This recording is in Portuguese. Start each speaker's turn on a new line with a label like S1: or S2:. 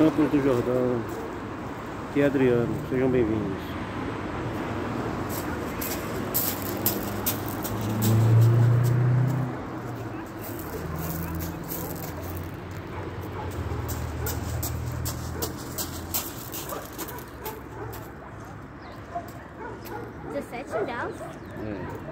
S1: Campos do Jordão, aqui é Adriano, sejam bem-vindos.
S2: Dezessete graus?
S1: É.